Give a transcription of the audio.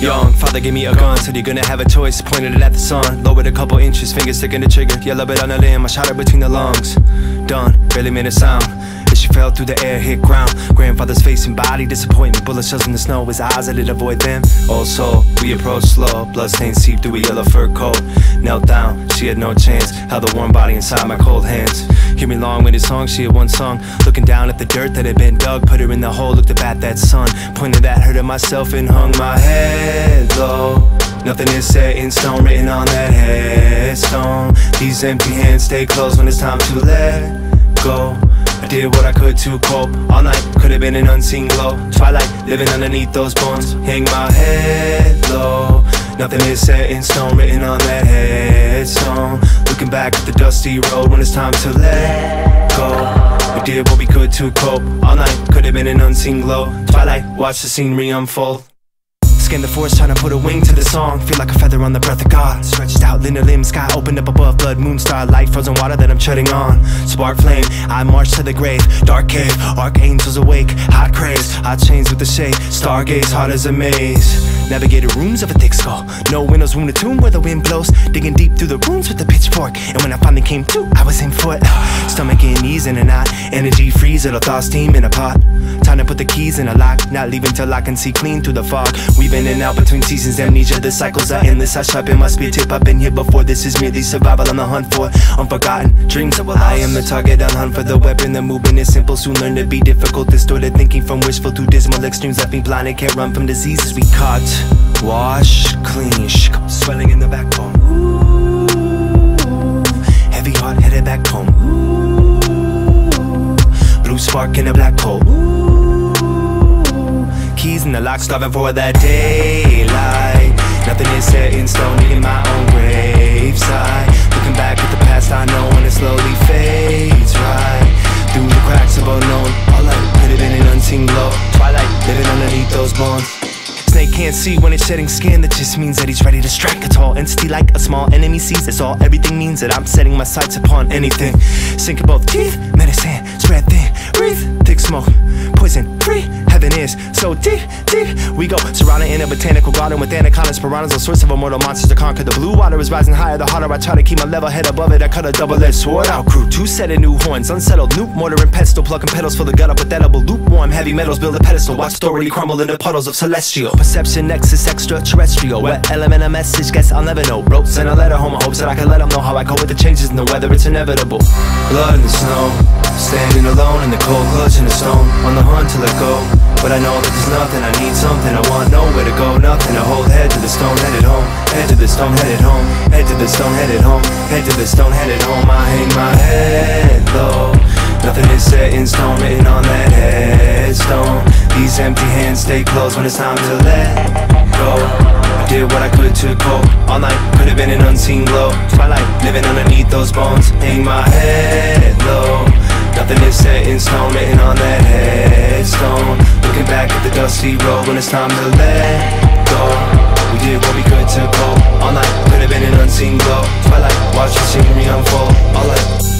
Young, father gave me a gun, said you're gonna have a choice. Pointed it at the sun, lowered a couple inches, fingers sticking the trigger. Yellow bit on the limb, I shot her between the lungs. Done, barely made a sound. As she fell through the air, hit ground. Grandfather's face and body disappointment. Bullet shells in the snow, his eyes, I did avoid them. Also, we approached slow, bloodstains seeped through a yellow fur coat. Knelt down, she had no chance. Held the warm body inside my cold hands. Hear me long with his song, she had one song. Looking down at the dirt that had been dug, put her in the hole, looked up at that sun. Pointed at her to myself and hung my head low. Nothing is set in stone, written on that headstone. These empty hands stay closed when it's time to let go. I did what I could to cope all night. Could have been an unseen glow. Twilight, living underneath those bones. Hang my head low. Nothing is set in stone, written on that headstone. Looking back at the dusty road when it's time to let go. We did what we could to cope all night. Could have been an unseen glow. Twilight, watch the scenery unfold. Scan the forest, trying to put a wing to the song. Feel like a feather on the breath of God. Stretched out, linear limb, sky opened up above. Blood, moon, star, light, frozen water that I'm treading on. Spark flame, I march to the grave. Dark cave, archangels awake. Hot craze, hot chains with the shade. Stargaze, hot as a maze. Navigated rooms of a thick skull. No windows, room to tomb where the wind blows. Digging deep through the rooms with the pitchfork. And when I finally came to, I was in foot. Stomach in ease in and out. Energy freeze, little thoughts steam in a pot. Time to put the keys in a lock. Not leaving till I can see clean through the fog. We've been in and out between seasons, amnesia. The cycles are endless. I sharpen my spear tip. I've been here before. This is merely survival on the hunt for unforgotten dreams. I am the target on hunt for the weapon. The movement is simple. Soon learn to be difficult. Distorted thinking from wishful to dismal extremes. Left me blinded. Can't run from diseases we caught. Wash clean. Swelling in the backbone. Ooh, heavy heart headed back home. Ooh, blue spark in a black hole. In starving for that daylight. Nothing is set in stone, in my own graveside. Looking back at the past, I know when it slowly fades right through the cracks of unknown. All I could have been an unseen glow. Twilight living underneath those bones. Snake can't see when it's shedding skin. That just means that he's ready to strike a tall entity like a small enemy sees. That's all. Everything means that I'm setting my sights upon anything. Sinking both teeth, medicine, spread thin, breathe, thick smoke, poison free. So deep, deep. We go surrounded in a botanical garden with anacondas, piranhas, all sorts of immortal monsters to conquer. The blue water is rising higher. The harder I try to keep my level head above it, I cut a double-edged sword. Out crew, two set of new horns, unsettled, nuke mortar and pestle, plucking petals for the gut up with edible, lukewarm, heavy metals build a pedestal. Watch thoroughly crumble into puddles of celestial. Perception nexus extraterrestrial. What element a message? Guess I'll never know. Wrote sent a letter home. I hope that I can let them know how I go with the changes in the weather. It's inevitable. Blood in the snow, standing alone in the cold, clutching the stone. On the hunt to let go, but I know that there's nothing. I need something. I want nowhere to go, nothing to hold. Head to the stone, headed home. Head to the stone, headed home. Head to the stone, headed home. Head to the stone, headed home. I hang my head low. Nothing is set in stone, written on that headstone. These empty hands stay closed when it's time to let go. I did what I could to cope all night. Could have been an unseen glow. Twilight, living underneath those bones. Hang my head low. Nothing is set in stone, written on that headstone. Looking back at the dusty road when it's time to let go. We did what we could to cope all night. Could have been an unseen glow. Twilight, watch the scenery unfold. All I